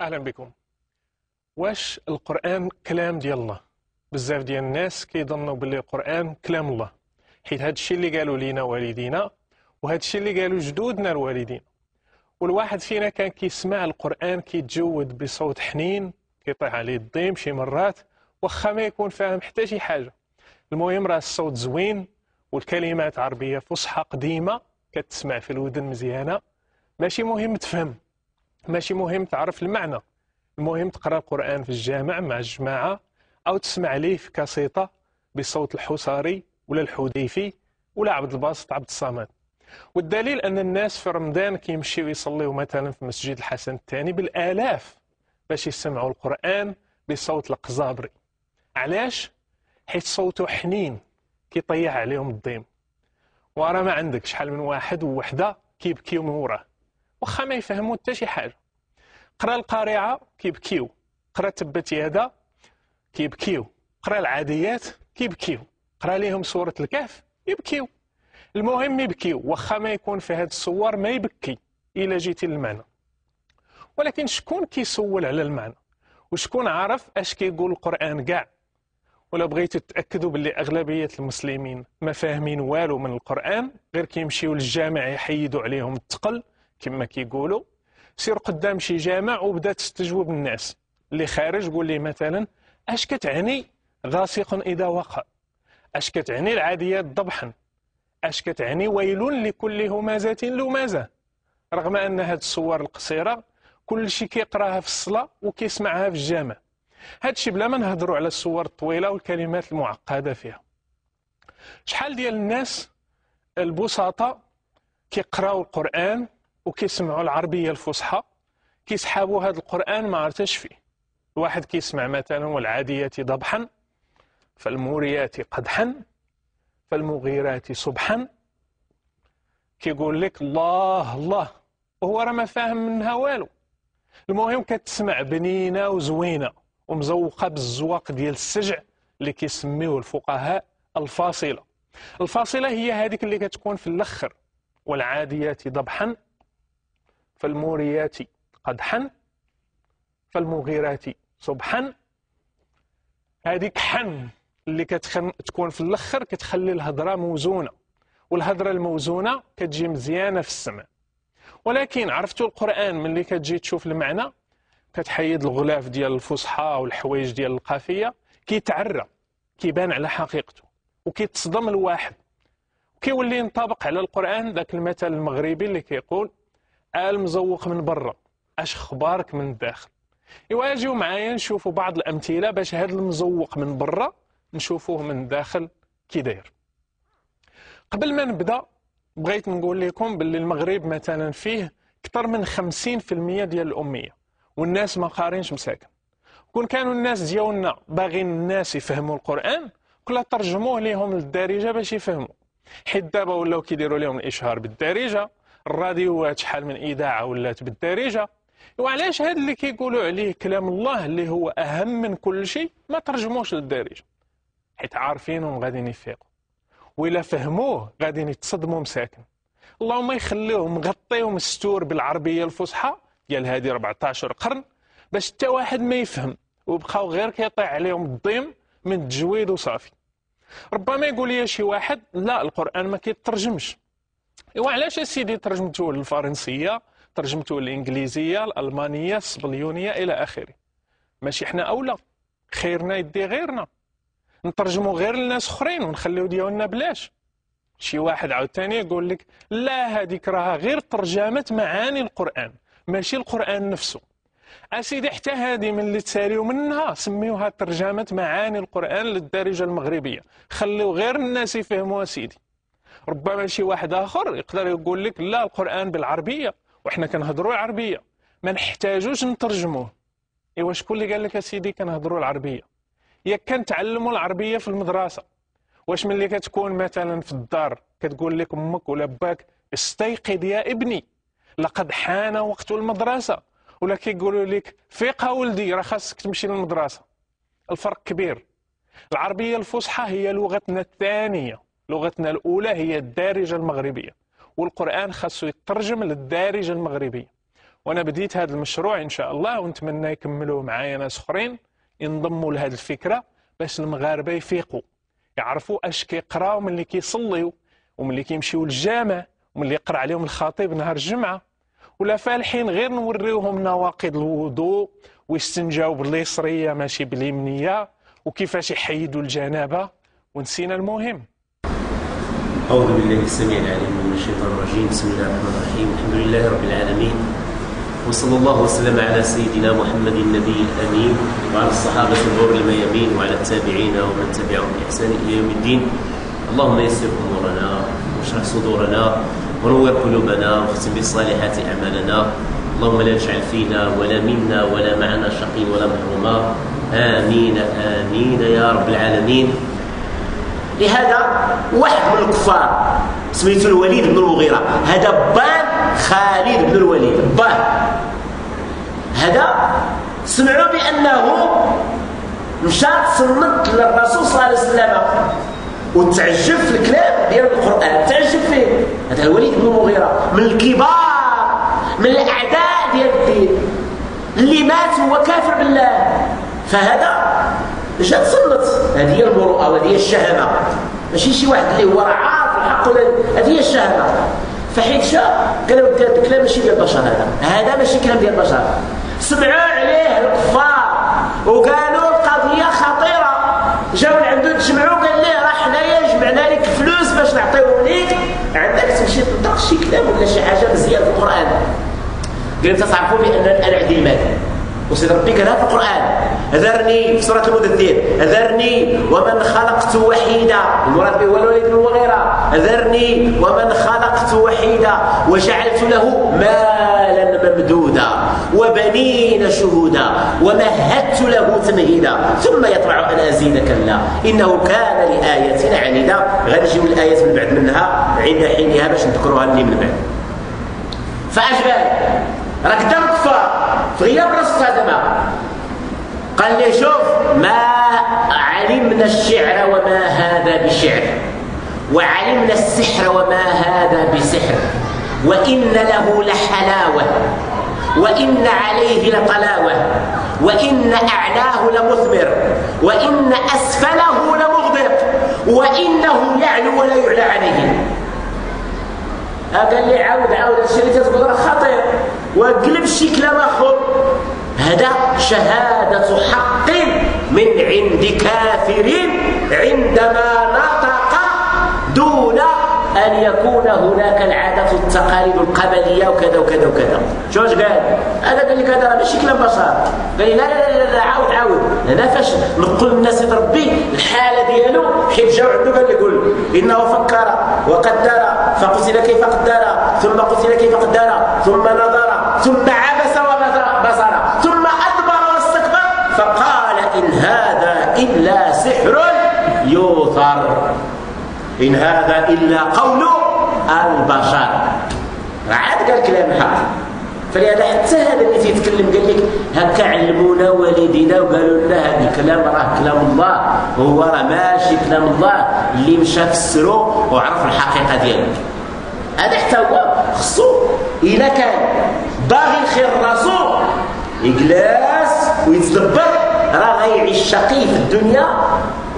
أهلا بكم. واش القرآن كلام ديال الله؟ بزاف ديال الناس كيظنوا باللي القرآن كلام الله حيت هذا الشيء اللي قالوا لينا والدينا وهذا الشيء اللي قالوا جدودنا الوالدين. والواحد فينا كان كيسمع القرآن كيتجود بصوت حنين كيطيح عليه الضيم شي مرات واخا ما يكون فاهم حتى شي حاجة. المهم راه الصوت زوين والكلمات عربية فصحى قديمة كتسمع في الودن مزيانة. ماشي مهم تفهم. ماشي مهم تعرف المعنى. المهم تقرأ القرآن في الجامع مع الجماعة أو تسمع ليه في كاسيطة بصوت الحصاري ولا الحذيفي ولا عبد الباسط عبد الصمد. والدليل أن الناس في رمضان كيمشيو يصليو مثلا في مسجد الحسن الثاني بالآلاف باش يسمعوا القرآن بصوت القزابري. علاش؟ حيت صوته حنين كيطيح عليهم الضيم. وراه ما عندك شحال من واحد ووحدة كيبكيو من وراه. واخا ما يفهموا حتى شي حاجة. قرا القارعة كيبكيو. قرا تبت يدا كيبكيو. قرا العاديات كيبكيو. قرا ليهم سوره الكهف يبكيو. المهم يبكيو. واخا ما يكون في هذه الصور ما يبكي إلا جيتي للمعنى. ولكن شكون كيسول على المعنى؟ وشكون عارف أش كيقول القرآن كاع؟ ولا بغيتوا تاكدوا باللي أغلبية المسلمين ما فاهمين والو من القرآن غير كيمشيو للجامع يحيدوا عليهم الثقل كما كيقولوا سير قدام شي جامع وبدا تستجوب الناس. اللي خارج قول لي مثلا أش كتعني غاسق إذا وقع؟ أش كتعني العاديات ضبحا أش كتعني ويل لكل همازه لمازه رغم أن هذه الصور القصيرة كل شيء كيقراها في الصلاة وكيسمعها في الجامع. هذا الشيء بلا ما نهضروا على الصور الطويلة والكلمات المعقدة فيها. شحال ديال الناس البسطاء كيقراو القرآن وكيسمعوا العربية الفصحى كيسحابوا هذا القرآن ما عرفتش فيه. الواحد كيسمع مثلا والعاديات ضبحا فالموريات قدحا فالمغيرات صبحا. كيقول لك الله الله وهو راه ما فاهم منها والو. المهم كتسمع بنينة وزوينة ومزوقة بالزواق ديال السجع اللي كيسميوه الفقهاء الفاصلة. الفاصلة هي هذيك اللي كتكون في الأخر والعاديات ضبحا. فالموريات قدحا فالمغيرات صبحا. هذيك حن اللي كتكون في الأخر كتخلي الهضرة موزونة والهضرة الموزونة كتجي مزيانة في السمع ولكن عرفتوا القرآن ملي كتجي تشوف المعنى؟ كتحيد الغلاف ديال الفصحى والحوايج ديال القافية كيتعرى كيبان على حقيقته وكيتصدم الواحد. وكيولي ينطبق على القرآن ذاك المثل المغربي اللي كيقول المزوق من برا أش أخبارك من الداخل؟ إيوا اجيو معايا نشوفوا بعض الأمثلة باش هذا المزوق من برا نشوفوه من الداخل كي داير. قبل ما نبدأ بغيت نقول لكم باللي المغرب مثلا فيه أكثر من 50% ديال الأمية والناس ما قارينش مساكن. كون كانوا الناس ديالنا باغيين الناس يفهموا القرآن كنا ترجموه ليهم للدارجة باش يفهموا. حيت دابا ولاو كيديروا لهم الإشهار بالدارجة الراديوات شحال من إذاعة ولات بالدارجه وعلاش هذا اللي كيقولوا عليه كلام الله اللي هو أهم من كل شيء ما ترجموش للدارجة. حيت عارفينهم غادي يفيقوا. وإلا فهموه غادي يتصدموا مساكن. اللهم يخليهم مغطيهم الستور بالعربية الفصحى ديال هذه 14 قرن باش حتى واحد ما يفهم. وبقاو غير كيطيح عليهم الضيم من التجويد وصافي. ربما يقول لي شي واحد لا القرآن ما كيترجمش. إيوا علاش سيدي ترجمته للفرنسيه ترجمته للانجليزيه الألمانية الصبليونية إلى آخره؟ ماشي حنا أولى خيرنا يدي غيرنا. نترجموا غير لناس أخرين ونخليو ديالنا بلاش. شي واحد عاوتاني يقول لك لا هذيك راها غير ترجمة معاني القرآن ماشي القرآن نفسه. أسيدي حتى هذه من اللي تساليو منها سميوها ترجمة معاني القرآن للدارجة المغربية. خليو غير الناس يفهموها سيدي. ربما شي واحد آخر يقدر يقول لك لا القرآن بالعربية وحنا كنهضروا العربية. ما نحتاجوش نترجموه. إيوا شكون اللي قال لك أسيدي كنهضروا العربية؟ ياك كنتعلموا العربية في المدرسة. واش ملي كتكون مثلا في الدار كتقول لك أمك ولا باك استيقظ يا ابني. لقد حان وقت المدرسة. ولا كيقولوا لك فيق ولدي راه خاصك تمشي للمدرسة. الفرق كبير. العربية الفصحى هي لغتنا الثانية. لغتنا الأولى هي الدارجة المغربية والقرآن خاصو يترجم للدارجة المغربية. وأنا بديت هذا المشروع إن شاء الله ونتمنى يكملوه معايا ناس أخرين ينضموا لهذه الفكرة باش المغاربة يفيقوا يعرفوا أش كيقراو ملي كيصليو وملي كيمشيو للجامع وملي يقرأ عليهم الخطيب نهار الجمعة. ولا فالحين غير نوريوهم نواقض الوضوء ويستنجاو باليسرية ماشي باليمنية وكيفاش يحيدوا الجنابة ونسينا المهم. أعوذ بالله السميع العليم من الشيطان الرجيم. بسم الله الرحمن الرحيم. الحمد لله رب العالمين. وصلى الله وسلم على سيدنا محمد النبي الأمين وعلى الصحابة الغر الميامين وعلى التابعين ومن تبعهم بإحسان إلى يوم الدين. اللهم يسر أمورنا واشرح صدورنا ونور قلوبنا واختم بالصالحات أعمالنا. اللهم لا تجعل فينا ولا منا ولا معنا شقي ولا محروما. آمين. آمين يا رب العالمين. لهذا واحد من الكفار سميتو الوليد بن المغيرة. هذا بان خالد بن الوليد بان هذا سمعوا بأنه مشى تصنت للرسول صلى الله عليه وسلم وتعجب في الكلام ديال القرآن تعجب فيه. هذا الوليد بن المغيرة من الكبار من الأعداء ديال الدين. اللي مات هو كافر بالله. فهذا جا تصنت هذه هي المروءة وهذه هي الشهامة. ماشي شي واحد اللي هو راه عارف الحق ولا هذه هي الشهامة. فحيت شاء قال له هذا الكلام ماشي ديال البشر هذا. هذا ماشي كلام ديال البشر. سمعوا عليه الكفار وقالوا القضية خطيرة. جاو لعندو تجمعوا قال ليه راه حنايا جمعنا لك فلوس باش نعطيوهم ليك. عندك تمشي تنطق شي كلام ولا شي حاجة مزيان في القرآن. قال تعرفوا بأن أنا عندي المال وسيد ربي قالها في القرآن. ذرني في سورة المدثر. ذرني ومن خلقت وحيدا. المراد به هو الوليد بن المغيرة ذرني ومن خلقت وحيدا وجعلت له مالا ممدودا وبنين شهودا ومهدت له تمهيدا. ثم يطمع أن أزيد كلا إنه كان لآياتنا عنيدا. غادي نجيو الآيات من بعد منها. عند حينها باش نذكروها لي من بعد. فأجبال راك دار كفار. الرسول هذا قال. لي شوف ما علمنا الشعر وما هذا بشعر وعلمنا السحر وما هذا بسحر وإن له لحلاوة وإن عليه لطلاوة وإن أعلاه لمثمر وإن أسفله لمغدق وإنه يعلو ولا يعلى عليه. قال لي عاود عاود الشيء اللي تقول راه خطير وقلب شي كلام اخر هذا شهادة حق من عند كافر عندما نطق دون أن يكون هناك العادة التقاليد القبلية وكذا وكذا وكذا. شو اش قال؟ هذا قال لك هذا ماشي كلام بشر. قال لي لا لا لا, لا عاود عاود. أنا فاش؟ نقول للناس ربي الحالة ديالو حيت جاو عنده قال لي قول إنه فكر وقدر فقتل كيف قدر ثم قتل كيف قدر ثم نظر ثم عبس إلا سحر يوثر. إن هذا إلا قول البشر. عاد قال كلام حق. فلهذا حتى هذا اللي تيتكلم قال لك هكا علمونا والدينا وقالوا لنا هذا الكلام راه كلام الله. هو راه ماشي كلام الله. اللي مشى فسرو وعرف الحقيقة ديالو. هذا حتى هو خصو إلا كان باغي الخير راسو يجلس ويتدبر. راه غيعيش شقي في الدنيا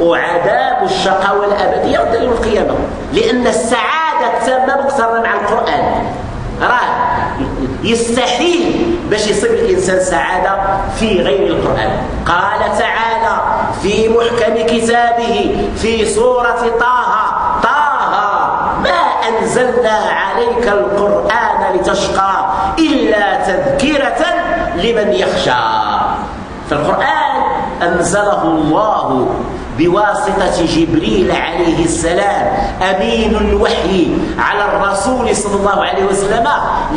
وعذاب الشقاوة الأبدية غدا يوم القيامة. لأن السعادة التامة مقترنة مع القرآن. راه. يستحيل باش يصيب الإنسان سعادة في غير القرآن. قال تعالى في محكم كتابه في سورة طه طه ما أنزلنا عليك القرآن لتشقى إلا تذكرة لمن يخشى. فالقرآن أنزله الله بواسطة جبريل عليه السلام أمين الوحي على الرسول صلى الله عليه وسلم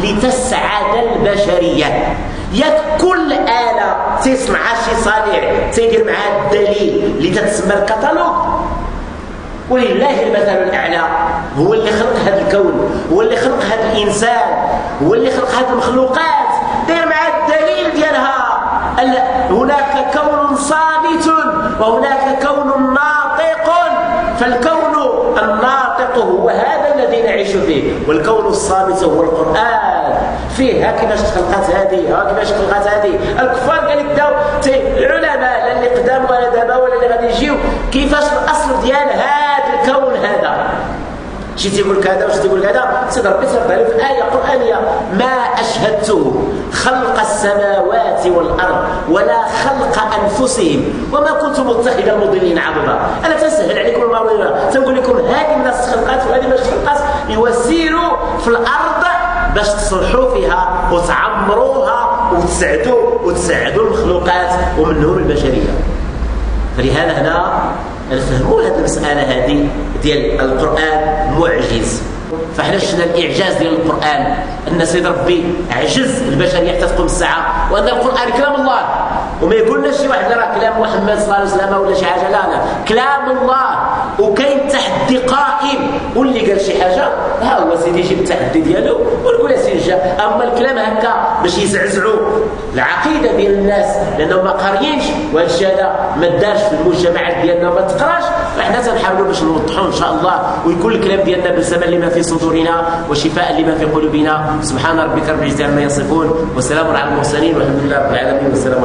لتسعد البشرية. يا كل آلة تسمع شي صانع تيدير معها الدليل لتتسمى الكتالوج. ولله المثل الأعلى. هو اللي خلق هذا الكون هو اللي خلق هذا الإنسان هو اللي خلق هذه المخلوقات. دير مع الدليل ديالها. هناك كون صامت وهناك كون ناطق. فالكون الناطق هو هذا الذي نعيش فيه والكون الصامت هو القرآن. فيه ها كيفاش تخلقات هذه ها كيفاش تخلقات هذه. الكفار قال لك داو العلماء لا اللي قدام ولا دابا ولا اللي غادي يجيو كيفاش الأصل ديال هذا شي تيقول كذا وشي تيقول كذا. سيد ربي تربى في آية قرآنية. ما أشهدته خلق السماوات والأرض ولا خلق أنفسهم وما كنت متخذ المضلين عضدا أنا تسهل عليكم المواضيع تنقول لكم هذه من خلقات وهذه من خلقات يوسيروا في الأرض باش تصلحوا فيها وتعمروها وتسعدوا وتسعدوا المخلوقات ومنهم البشرية. فلهذا هنا نفهموا هذه المسألة هذه ديال القرآن معجز. فاحنا شفنا الإعجاز ديال القرآن. أن سيد ربي عجز البشريه حتى تقوم الساعة وأن القرآن كلام الله. وما يقولنا شي واحد راه كلام محمد صلى الله عليه وسلم ولا شي حاجة. لا لا. كلام الله. وكاين تحدي قائم. واللي قال شي حاجة ها هو سيدي يجيب التحدي ديالو ونقول سيدي جا. أما الكلام هكا باش يزعزعوا العقيدة ديال الناس لأنهم ما قاريينش. وهذا الشيء هذا ما دارش في المجتمعات ديالنا ما تقراش. فاحنا تنحاولوا باش نوضحوا إن شاء الله. ويكون الكلام ديالنا بلسما لما في صدورنا وشفاء لما في قلوبنا. سبحان ربك رب العزة عما يصفون. وسلام على المرسلين والحمد لله رب العالمين. والسلام